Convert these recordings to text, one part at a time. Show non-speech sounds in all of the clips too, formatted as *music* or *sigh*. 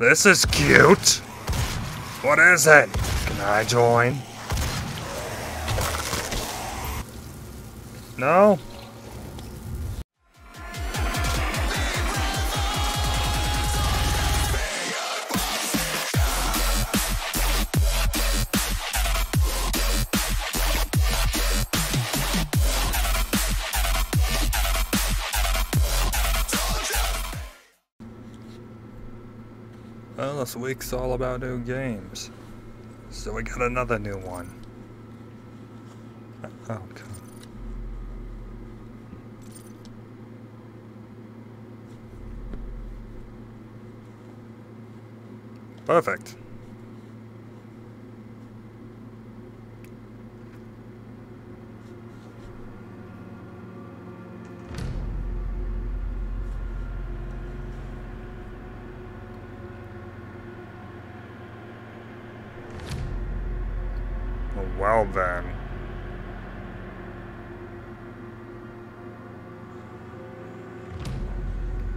This is cute. What is it? Can I join? No? This week's all about new games. So we got another new one. Oh, okay. Perfect.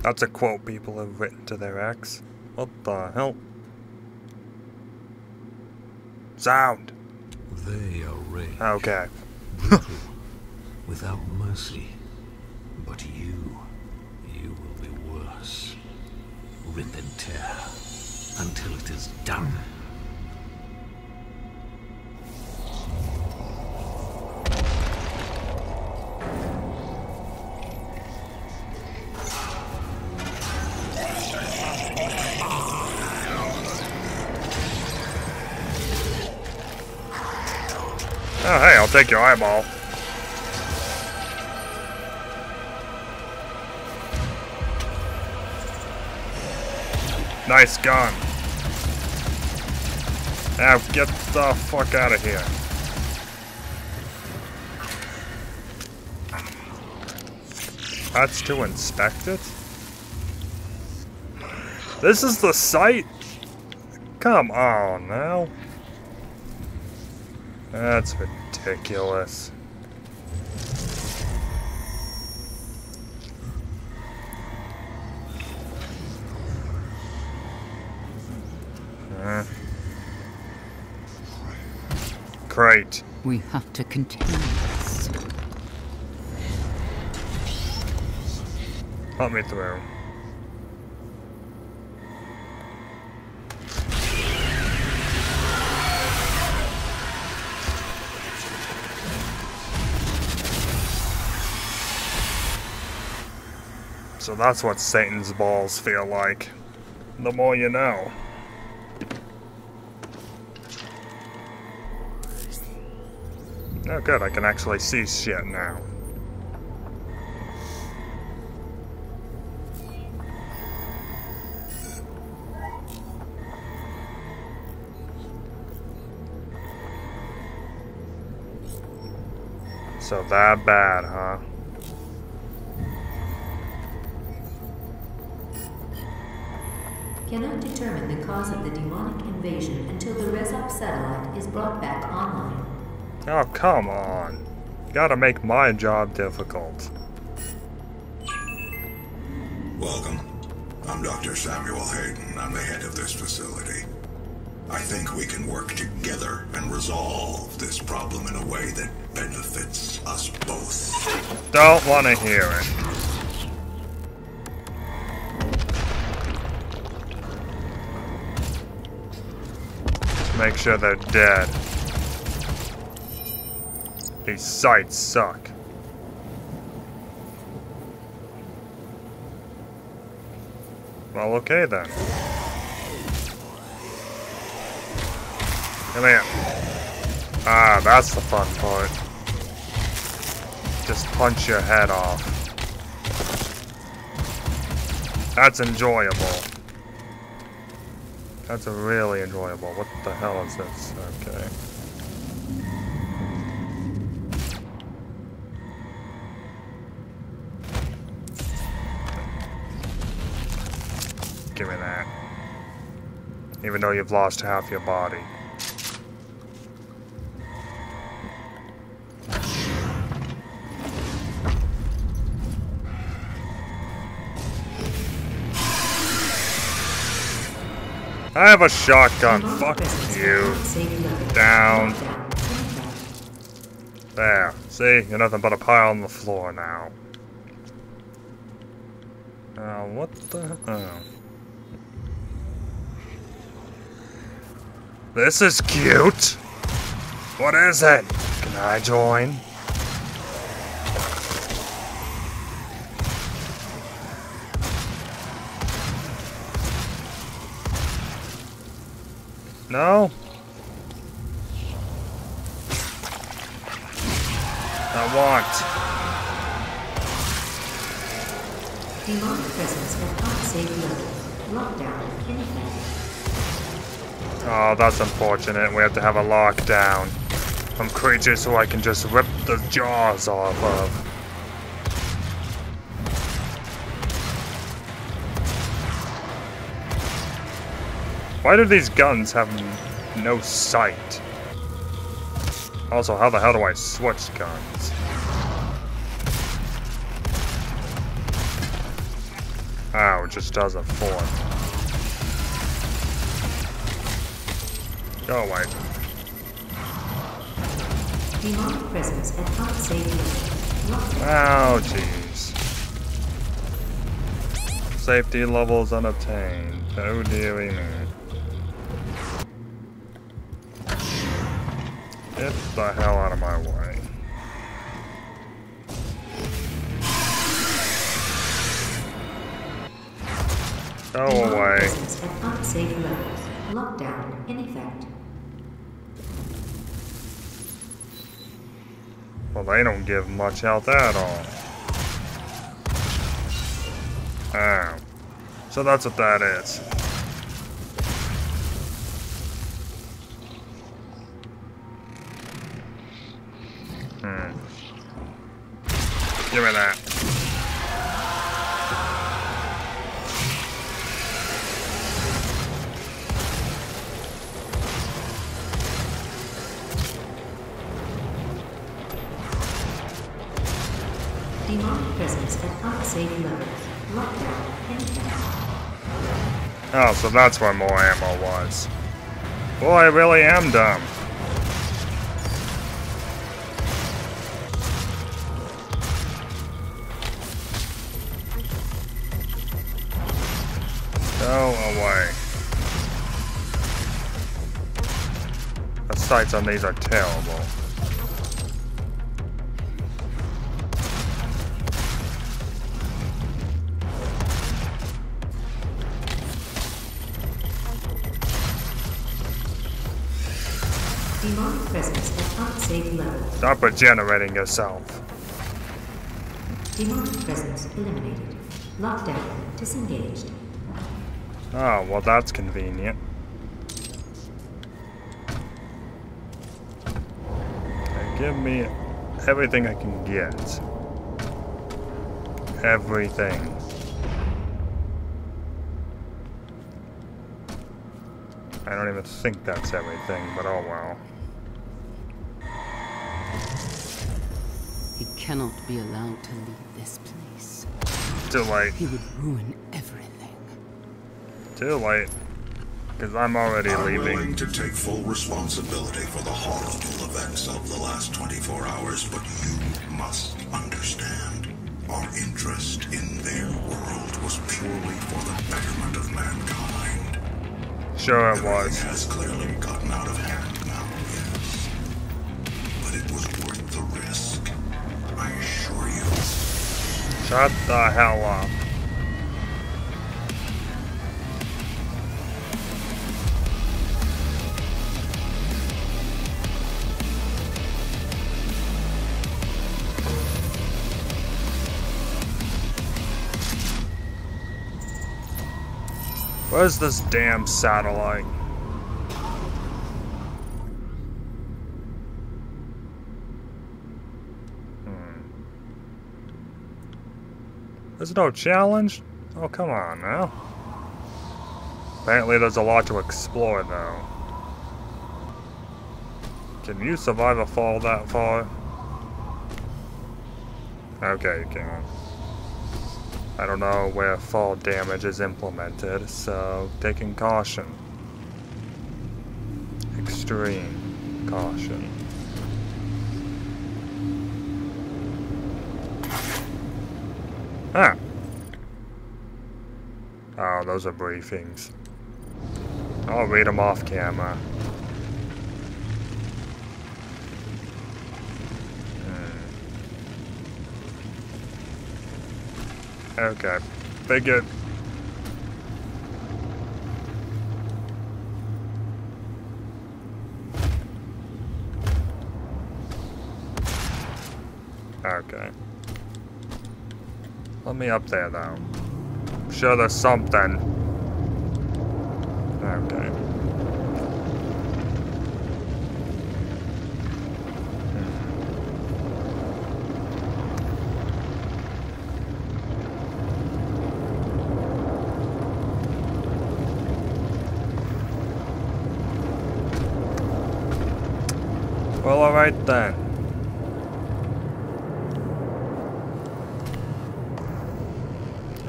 That's a quote people have written to their ex. What the hell? Sound! They are rage. Okay. Brutal, *laughs* without mercy. But you, you will be worse. Rip and tear until it is done. Take your eyeball. Nice gun. Now get the fuck out of here. That's to inspect it? This is the site? Come on now. That's ridiculous. Uh. Great. We have to continue this. Help me through. So that's what Satan's balls feel like. The more you know. Oh good, I can actually see shit now. So that bad, huh? Determine the cause of the demonic invasion until the Resop satellite is brought back online. Oh, come on. Gotta make my job difficult. Welcome. I'm Dr. Samuel Hayden. I'm the head of this facility. I think we can work together and resolve this problem in a way that benefits us both. Don't wanna hear it. Make sure they're dead. These sites suck. Well, okay then. Come here. Ah, that's the fun part. Just punch your head off. That's enjoyable. That's really enjoyable. What the hell is this? Okay. Give me that. Even though you've lost half your body. I have a shotgun. Fuck you. Down. There. See? You're nothing but a pile on the floor now. Now, what the... Oh. This is cute! What is it? Can I join? No? I want. Demonic presence cannot save level. Lockdown. Oh, that's unfortunate. We have to have a lockdown from creatures who I can just rip the jaws off of. Why do these guns have no sight? Also, how the hell do I switch guns? Oh, it just does a four. Go away. Demonic presence cannot save level. Lockdown. Oh, jeez. Safety levels unobtained. Oh, dearie me. Get the hell out of my way. Go away. Lockdown in effect. Well, they don't give much health at all. Oh. So that's what that is. Hmm. That. Demonic presence cannot save level. Lockdown. Oh, so that's where more ammo was. Boy, I really am dumb. Sights on these are terrible. Demonic presence cannot save level. Stop regenerating yourself. Demonic presence eliminated. Lockdown disengaged. Oh, well that's convenient. Give me everything I can get. Everything. I don't even think that's everything, but oh well. He cannot be allowed to leave this place. Too late. He would ruin everything. Too late. Because I'm already I'm leaving. willing to take full responsibility for the horrible events of the last 24 hours, but you must understand. Our interest in their world was purely for the betterment of mankind. Sure it Everything was. has clearly gotten out of hand now, yes. But it was worth the risk. I assure you. Shut the hell up. Where's this damn satellite? Hmm. There's no challenge? Oh, come on now. Apparently there's a lot to explore, though. Can you survive a fall that far? Okay, you can. I don't know where fall damage is implemented, so taking caution. Extreme caution. Ah. Oh, those are briefings. I'll read them off camera. Okay. Figured. Okay. Let me up there, though. I'm sure there's something. Okay. Well, alright then.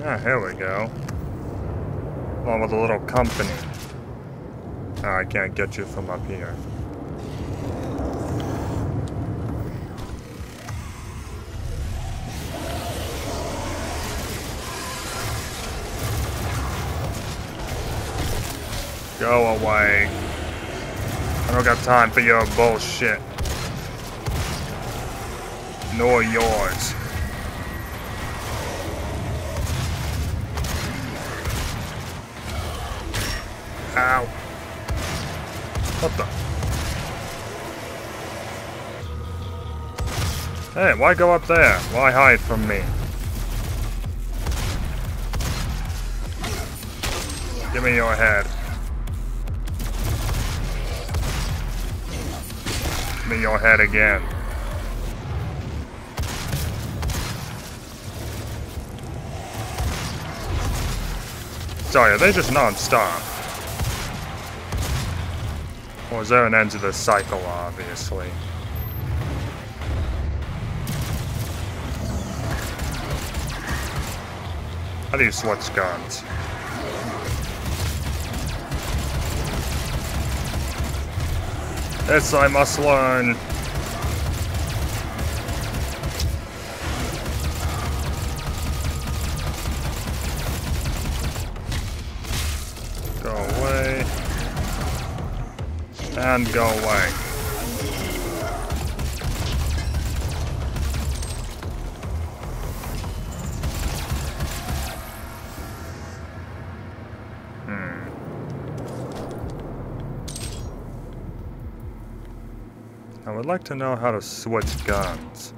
Ah, here we go. Along with a little company. Oh, I can't get you from up here. Go away. I don't got time for your bullshit. Nor yours. Ow. What the? Hey, why go up there? Why hide from me? Give me your head. Give me your head again. Sorry, are they just non-stop? Or is there an end to this cycle, obviously? How do you switch guns? This I must learn. Go away. And go away. I would like to know how to switch guns.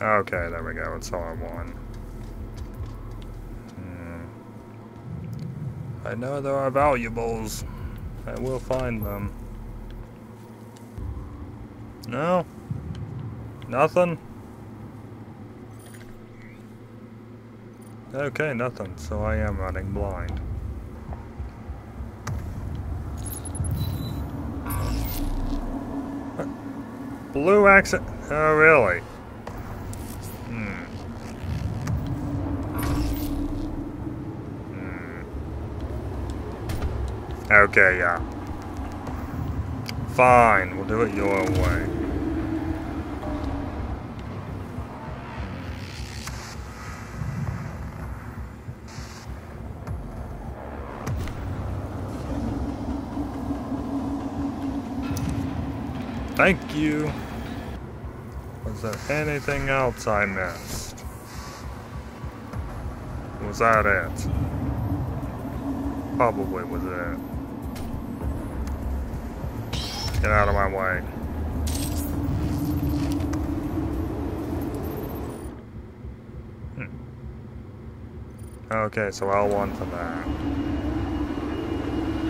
Okay, there we go. It's all in one. Hmm. I know there are valuables. I will find them. No? Nothing? Okay, nothing. So I am running blind. Blue accent? Oh, really? Hmm. Hmm. Okay, yeah. Fine, we'll do it your way. Thank you. Was there anything else I missed? Was that it? Probably was it. Get out of my way. Hmm. Okay, so L1 for that.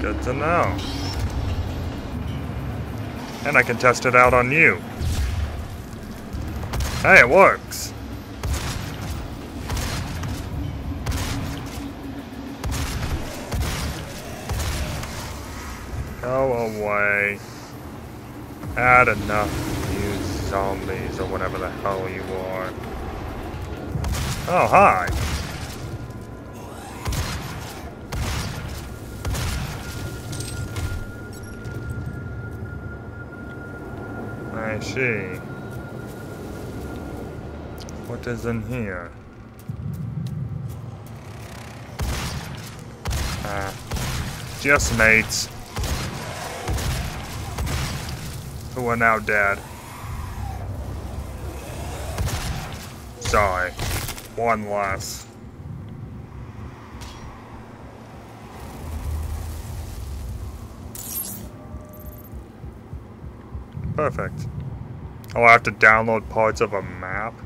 Good to know. And I can test it out on you. Hey, it works! Go away. Had enough, you zombies, or whatever the hell you are. Oh, hi! I see. What is in here? Ah, just mates. Who are now dead. Sorry. One less. Perfect. Oh, I have to download parts of a map?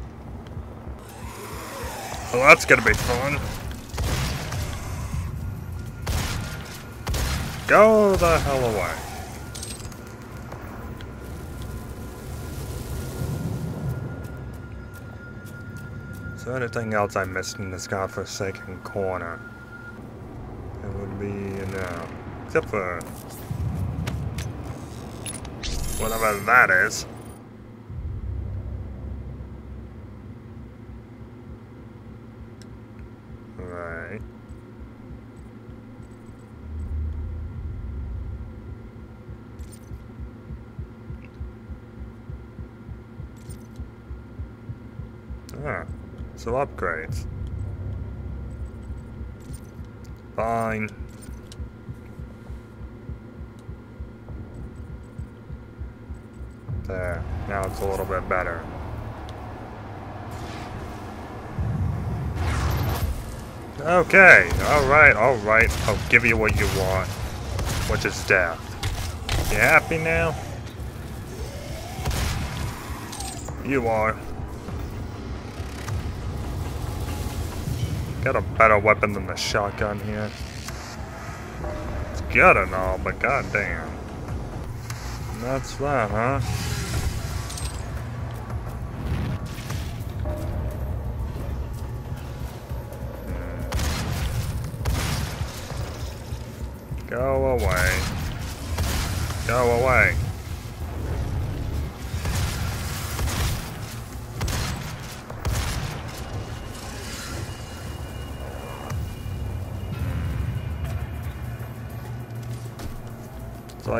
Well, that's gonna be fun. Go the hell away. Is there anything else I missed in this godforsaken corner? It would be, you know, Except for... Whatever that is. Ah, some upgrades. Fine. There, now it's a little bit better. Okay, alright, alright. I'll give you what you want, which is death. You happy now? You are. Got a better weapon than the shotgun here. It's good and all, but goddamn. That's that, huh?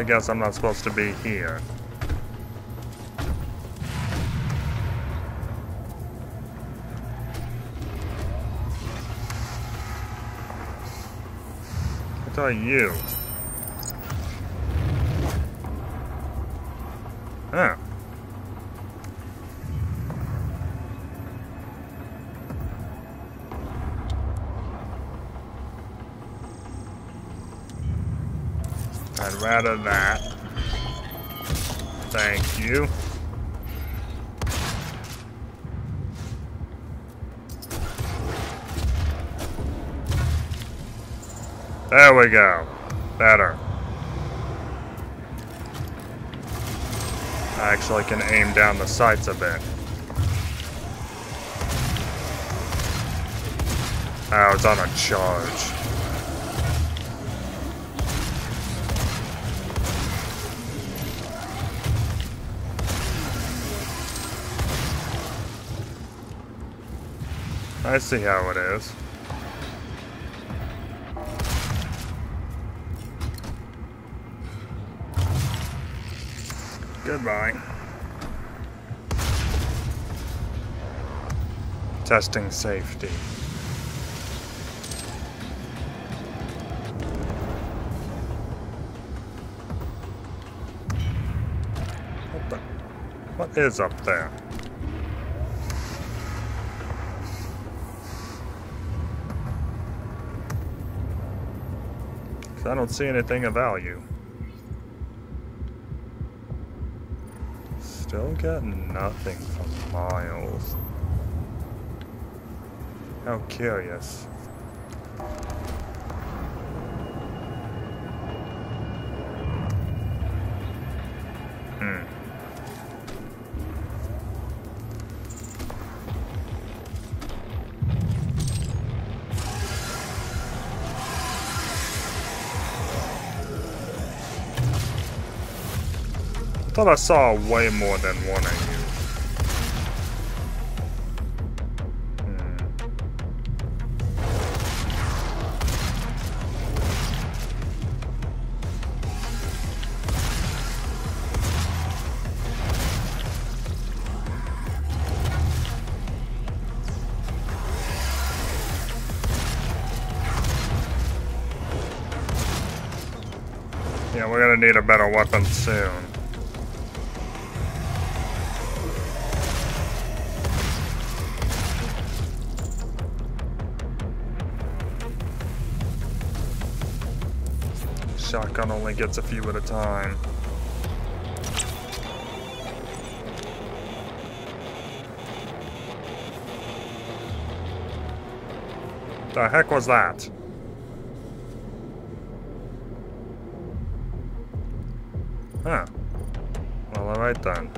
I guess I'm not supposed to be here. What are you? Huh. I'd rather that. Thank you. There we go. Better. I actually can aim down the sights a bit. Oh, it's on a charge. I see how it is. Goodbye. Testing safety. What the? What is up there? I don't see anything of value. Still got nothing for Miles. How curious. thought I saw way more than one of you. Hmm. Yeah, we're gonna need a better weapon soon. Shotgun only gets a few at a time. The heck was that? Huh. Well, alright then.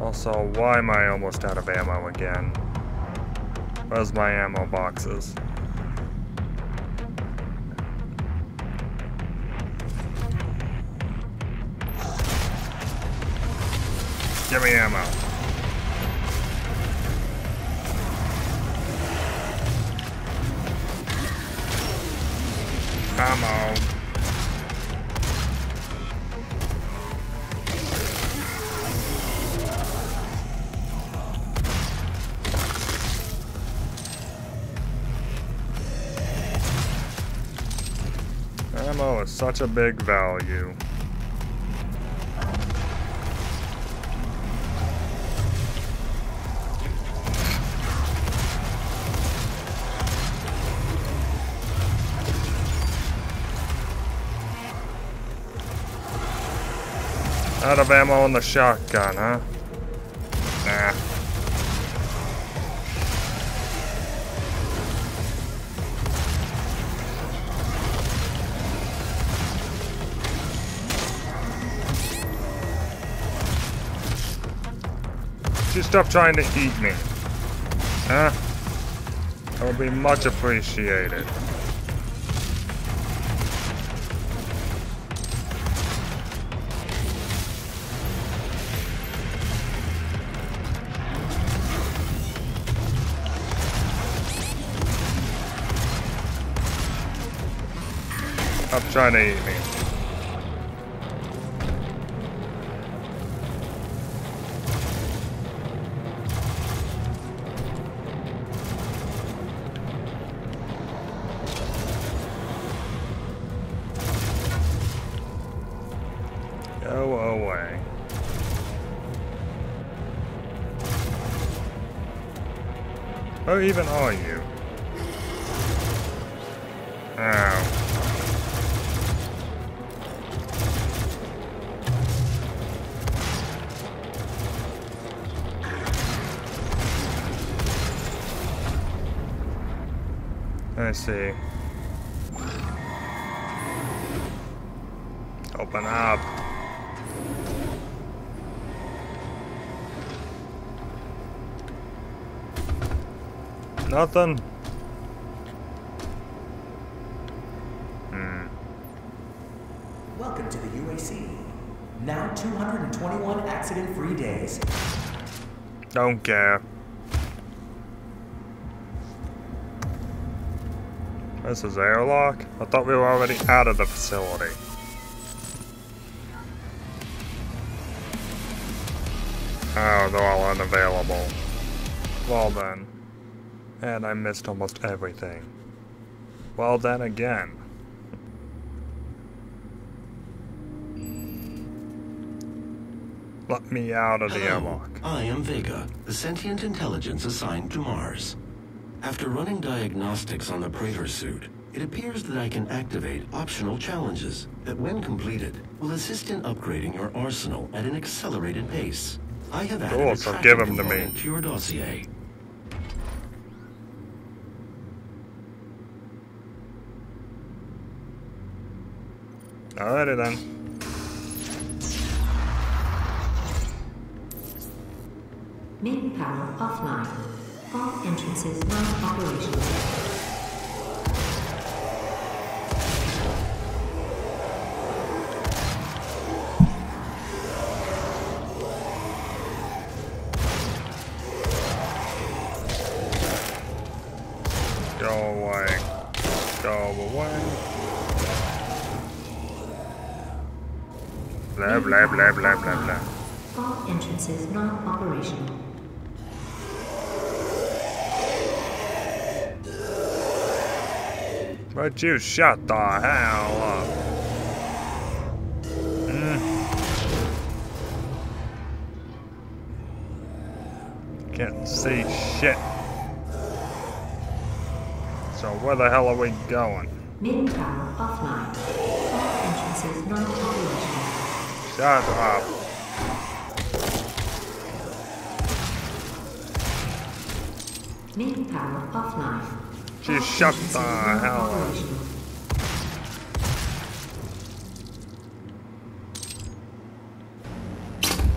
Also, why am I almost out of ammo again? Where's my ammo boxes? Give me ammo. Such a big value. Out of ammo on the shotgun, huh? Just stop trying to eat me. Huh? That would be much appreciated. Stop trying to eat me. Who even are you? Ow. I see. Open up. Nothing. Hmm. Welcome to the UAC. Now 221 accident-free days. Don't care. This is airlock? I thought we were already out of the facility. Oh, they're all unavailable. Well then. And I missed almost everything. Well then again. Let me out of the Hello, airlock. I am Vega, the sentient intelligence assigned to Mars. After running diagnostics on the Praetor suit, it appears that I can activate optional challenges that, when completed, will assist in upgrading your arsenal at an accelerated pace. I have added Cool, a so give 'em to me. to your dossier. Alrighty then. Main power offline. All entrances non-operational. But you shut the hell up. Mm. Can't see shit. So where the hell are we going? Main tower offline. All entrances non-operational. Shut up. Main power offline. Just shut the hell up.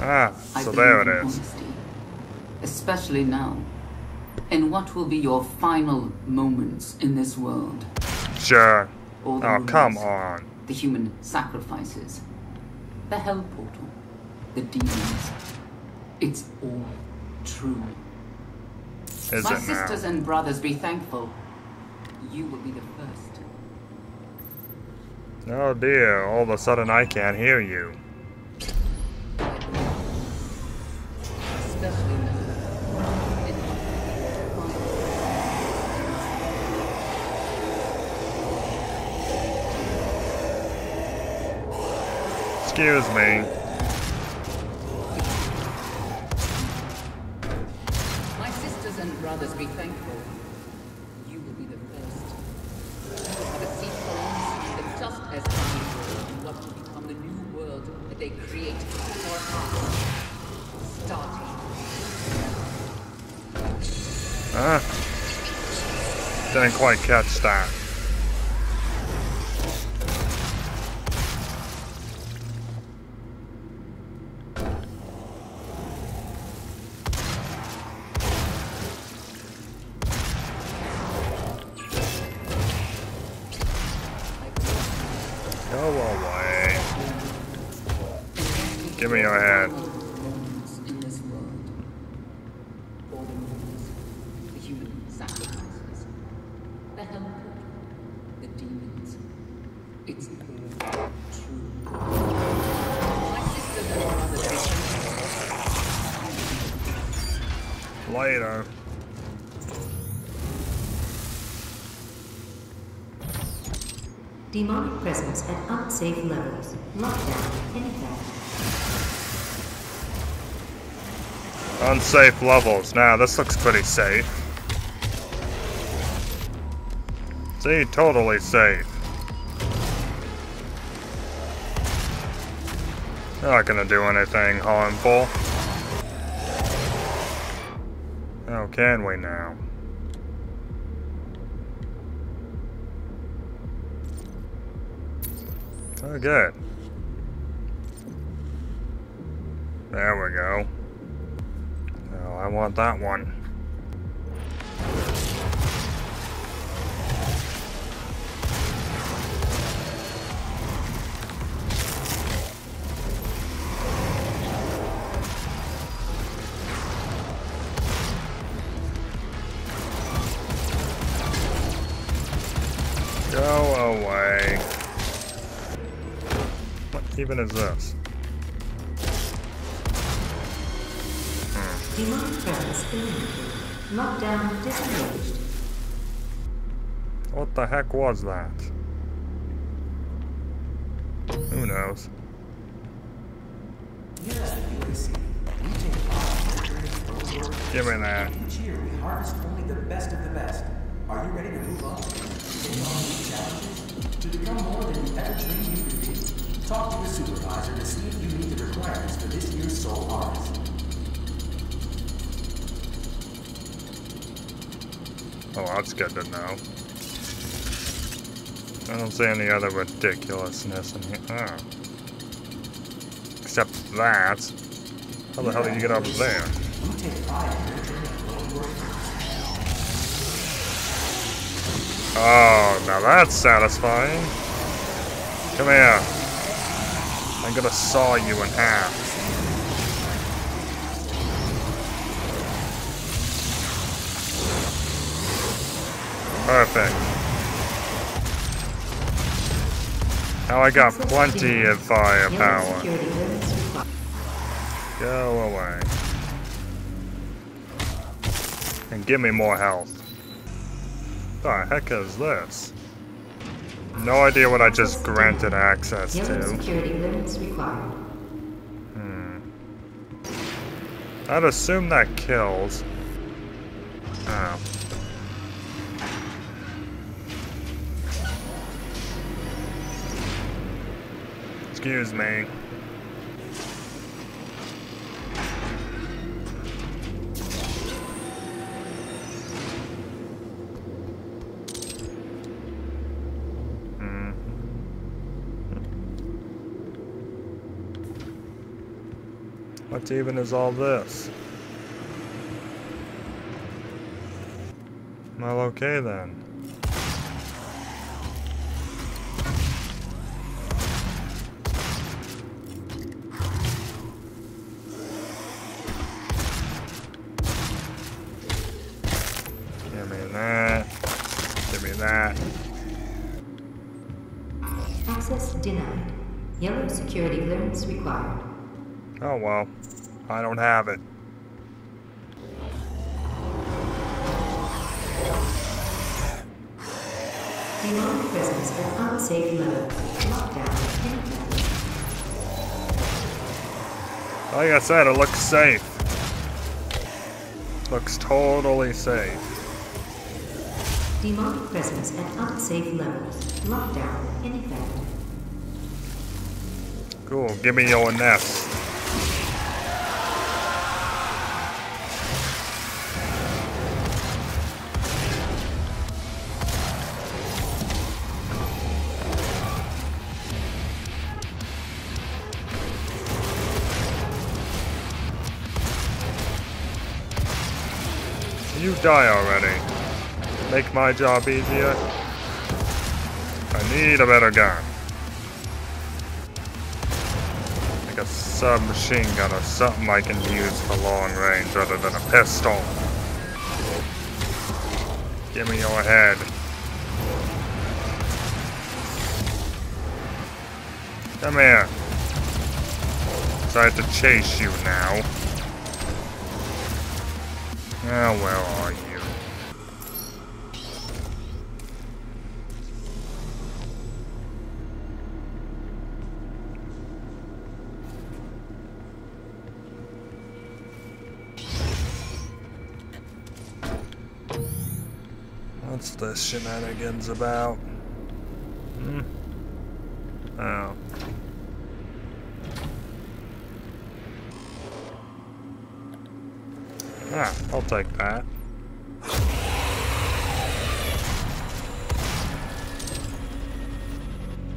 Ah, so there it is. honesty, especially now. In what will be your final moments in this world? Sure. Oh, come on. The human sacrifices, the hell portal, the demons. It's all true. Is My sisters now? and brothers, be thankful. You will be the first. Oh dear, all of a sudden I can't hear you. Especially now. In what will be your Excuse me. Didn't quite catch that. Go away. Give me your. Moments the demons. It's all true. My sisters and brothers. Later. Demonic presence at unsafe levels. Lockdown in effect. Unsafe levels. Now, this looks pretty safe. See, totally safe. Not gonna do anything harmful. Oh, can we now? Oh, good. There we go. Oh, I want that one. Go away. What even is this? Hmm. Demonic. Lockdown disengaged. What the heck was that? Who knows? Here at the UAC, we take pride in nurturing those who are Give me that. Each year, we harvest only the best of the best. Are you ready to move on? On new challenges? To become more than you ever dreamed you could be? Talk to your supervisor to see if you meet the requirements for this year's Soul Harvest. Oh, that's good to know. I don't see any other ridiculousness in here. Oh. Except that. How the hell did you get up there? Oh, now that's satisfying. Come here. I'm gonna saw you in half. Perfect. Now I got plenty of firepower. security limits required. Go away. And give me more health. The heck is this? No idea what I just granted access to. security clearance required. Hmm. I'd assume that kills. Oh. Excuse me. What even is all this? Well, okay then. Don't have it. Demonic presence at unsafe level. Lockdown. Like I said, it looks safe. Looks totally safe. Demonic presence at unsafe levels. Lockdown in effect. Cool, give me your nest. Die already. Make my job easier. I need a better gun. Like a submachine gun or something I can use for long range rather than a pistol. Give me your head. Come here. So I have to chase you now. Now where are you? What's this shenanigans about? Hmm? Oh. Ah, I'll take that.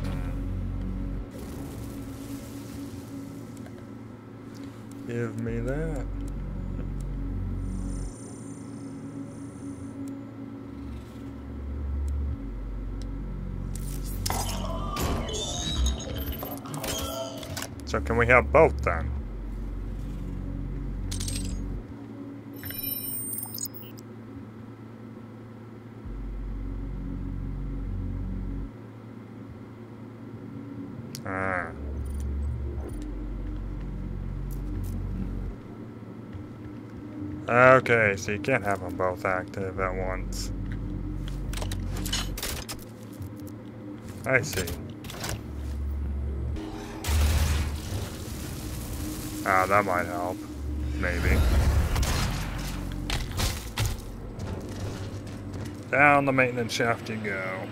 Hmm. Give me that. So can we have both then? Ah. Okay, so you can't have them both active at once. I see. Ah, that might help. Maybe. Down the maintenance shaft you go.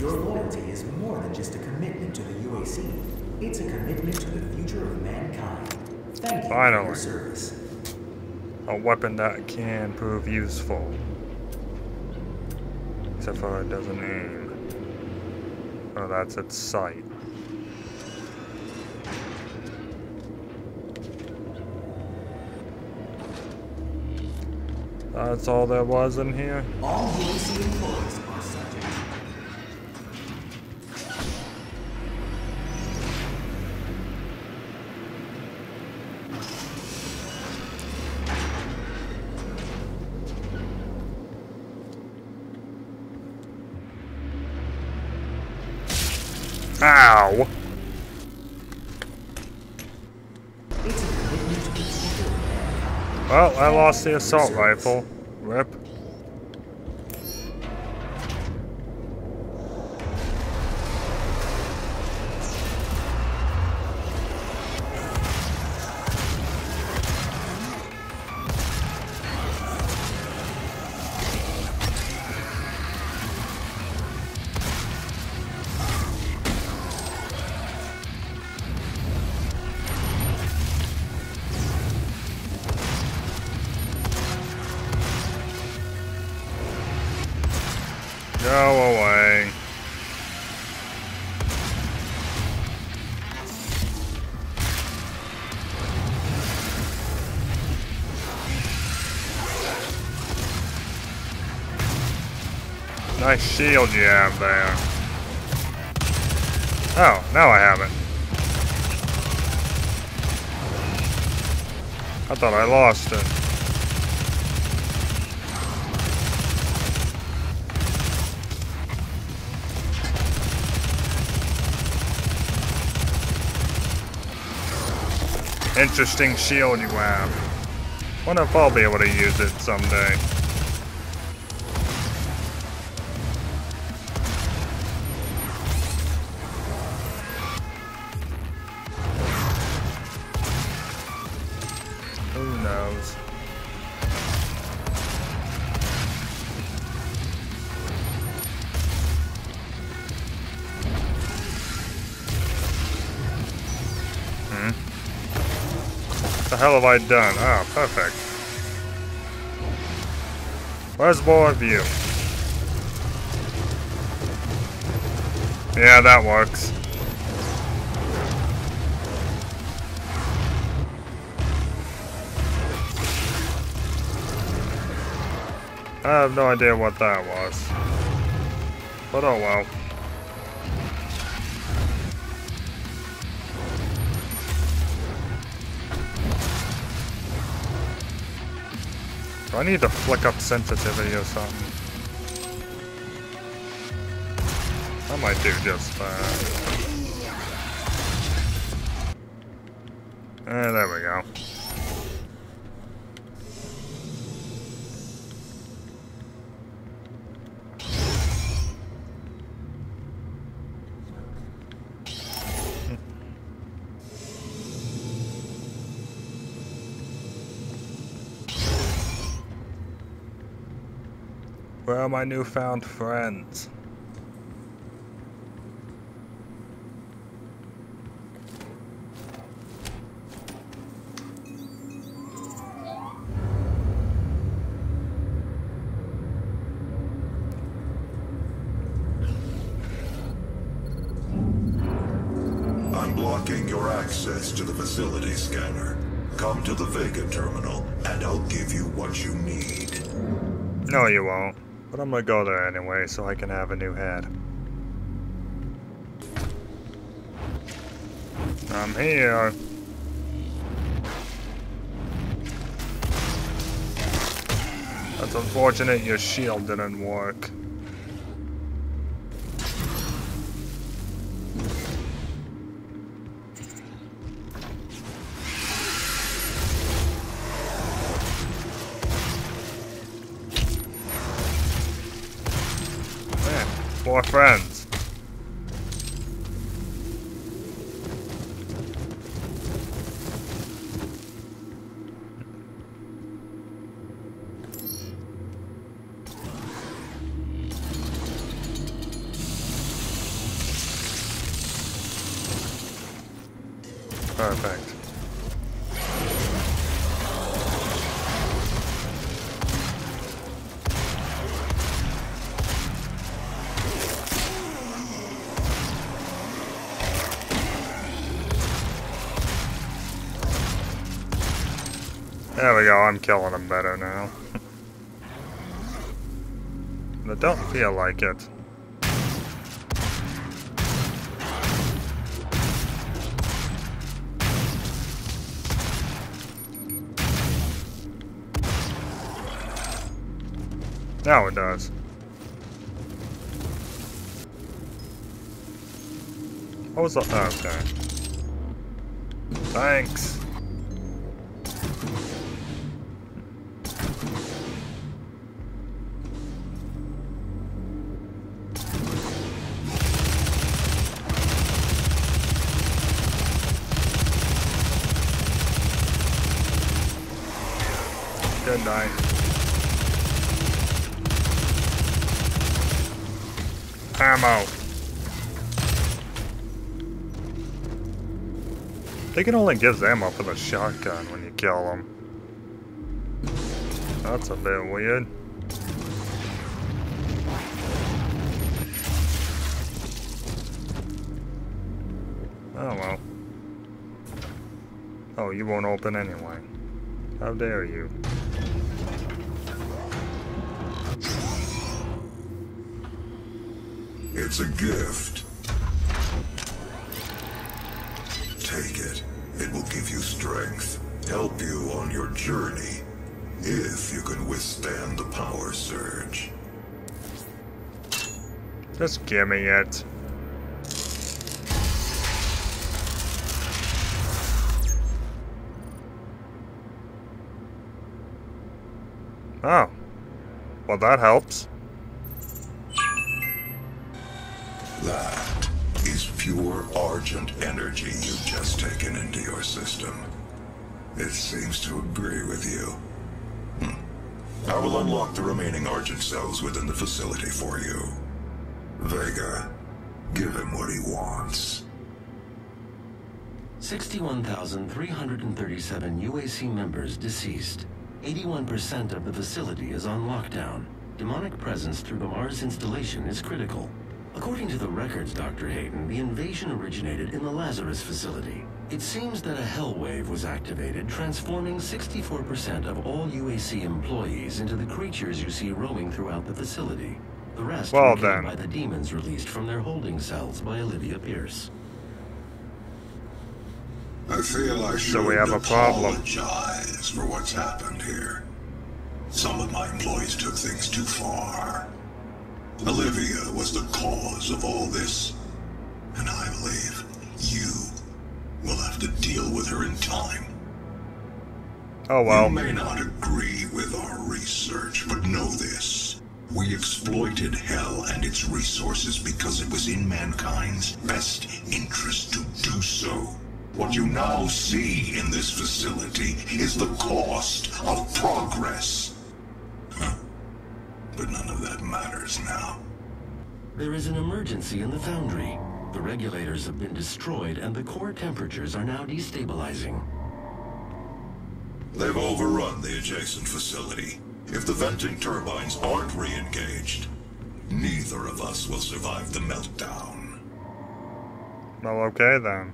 Your loyalty is more than just a commitment to the UAC. It's a commitment to the future of mankind. Finally. A weapon that can prove useful. Except for it doesn't aim. Oh, that's its sight. That's all there was in here? All UAC employees are subject. Ow! It's a commitment to the future of mankind. Lost the assault rifle. Go away. Nice shield you have there. Oh, now I have it. I thought I lost it. Interesting shield you have. Wonder if I'll be able to use it someday. I done? Oh, ah, perfect. Where's more of you? Yeah, that works. I have no idea what that was. But oh well. I need to flick up sensitivity or something? I might do just that. Eh, there we go. Where are my newfound friends? I'm blocking your access to the facility scanner. Come to the Vega terminal, and I'll give you what you need. No, you won't. But I'm gonna go there anyway so I can have a new head. I'm here. That's unfortunate your shield didn't work. More I'm killing them better now. *laughs* I don't feel like it. Now it does. What was the... oh, okay. Thanks. can only give ammo for the shotgun when you kill them. That's a bit weird. Oh well. Oh, you won't open anyway. How dare you. It's a gift. Journey, if you can withstand the power surge. Just give me it. Oh. Well, that helps. That is pure Argent energy you've just taken into your system. It seems to agree with you. Hmm. I will unlock the remaining Argent cells within the facility for you. Vega, give him what he wants. 61,337 UAC members deceased. 81% of the facility is on lockdown. Demonic presence through the Mars installation is critical. According to the records, Dr. Hayden, the invasion originated in the Lazarus facility. It seems that a hell wave was activated, transforming 64% of all UAC employees into the creatures you see roaming throughout the facility. The rest Well were killed then. by the demons released from their holding cells by Olivia Pierce. I feel I should So we have a problem. apologize for what's happened here. Some of my employees took things too far. Olivia was the cause of all this, and I believe you will have to deal with her in time. Oh well. You may not agree with our research, but know this. We exploited Hell and its resources because it was in mankind's best interest to do so. What you now see in this facility is the cost of progress. Huh. But none of that matters now. There is an emergency in the foundry. The regulators have been destroyed and the core temperatures are now destabilizing. They've overrun the adjacent facility. If the venting turbines aren't re-engaged, neither of us will survive the meltdown. Well, okay then.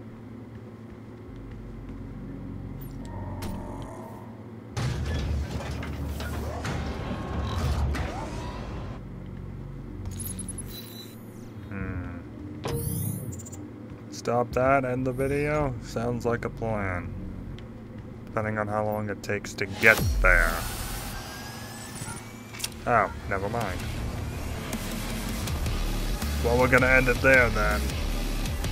Stop that, end the video? Sounds like a plan. Depending on how long it takes to get there. Oh, never mind. Well, we're gonna end it there then.